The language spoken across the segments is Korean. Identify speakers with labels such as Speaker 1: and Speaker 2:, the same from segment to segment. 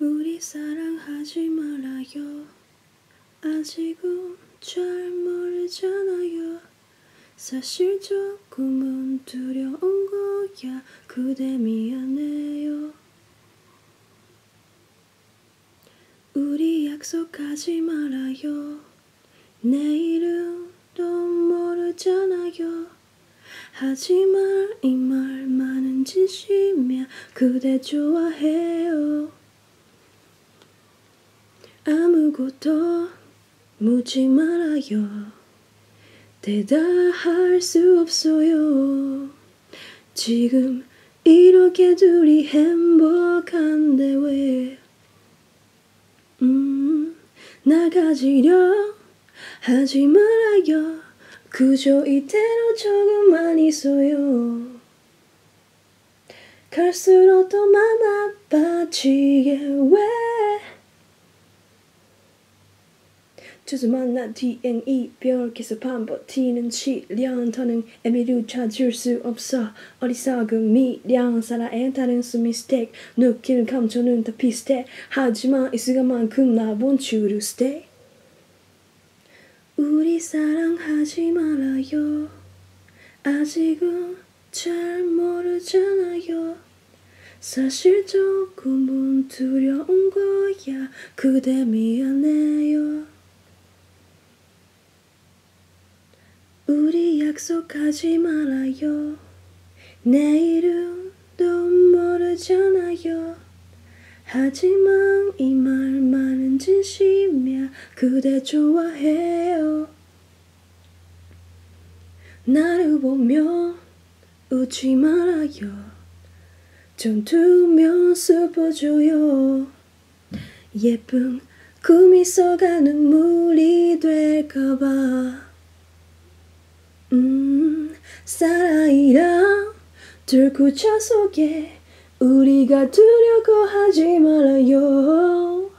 Speaker 1: 우리 사랑하지 말아요. 아직은 잘 모르잖아요. 사실 조금은 두려운 거야. 그대 미안해요. 우리 약속하지 말아요. 내일은 또 모르잖아요. 하지만 이 말만은 진심이야. 그대 좋아해요 아무것도 묻지 말아요. 대답할 수 없어요. 지금 이렇게 둘이 행복한데 왜? 음, 나가지려 하지 말아요. 그저 이대로 조금만 있어요. 갈수록 더 맘 아파지게 왜 두수 만나 뒤엔 이별 계속 반복티는 시련 더는 의미를 찾을 수 없어. 어리석은 미련 살아의 다른 수 미스테이크 느끼는 감정은 다 비슷해. 하지만 이 순간만큼 나 want you to stay 우리 사랑하지 말아요. 아직은 잘 모르잖아요. 사실 조금은 두려운 거야. 그대 미안해요 우리 약속하지 말아요. 내일은 또 모르잖아요. 하지만 이 말만은 진심이야 그대 좋아해요. 나를 보며 웃지 말아요. 좀 두면 슬퍼져요. 예쁜 꿈이 속아 눈물이 될까봐. 음, 사랑이랑 들구차 속에 우리가 두려고 하지 말아요.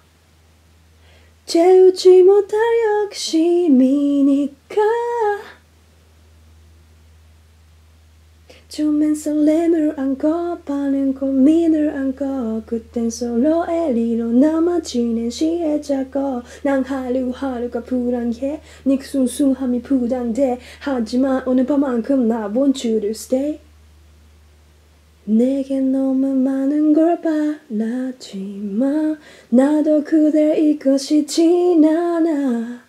Speaker 1: 재우지 못할 욕심이니까 처음엔 설렘을 안고 반은 고민을 안고 그땐 서로의 리로 남아 지낸 시에 잡고 난 하루하루가 불안해. 네 순수함이 부담돼. 하지만 오늘 밤만큼 나 to stay 내게 너무 많은 걸 바라지만 나도 그댈 싶진 않아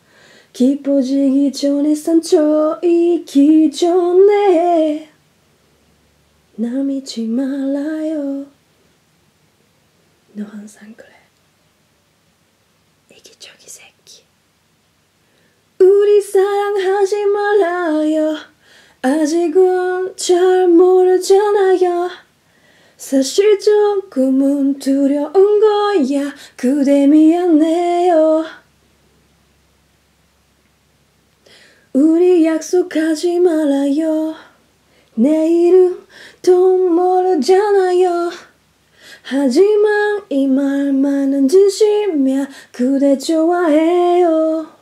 Speaker 1: 깊어지기 전에 상처이기 전에 날 믿지 말아요. 너 항상 그래. 이기적이 새끼. 우리 사랑하지 말아요. 아직은 잘 모르잖아요. 사실 조금은 두려운 거야. 그대 미안해요. 우리 약속하지 말아요 내일은 또 모르잖아요? 하지만 이 말만은 진심이야 그대 좋아해요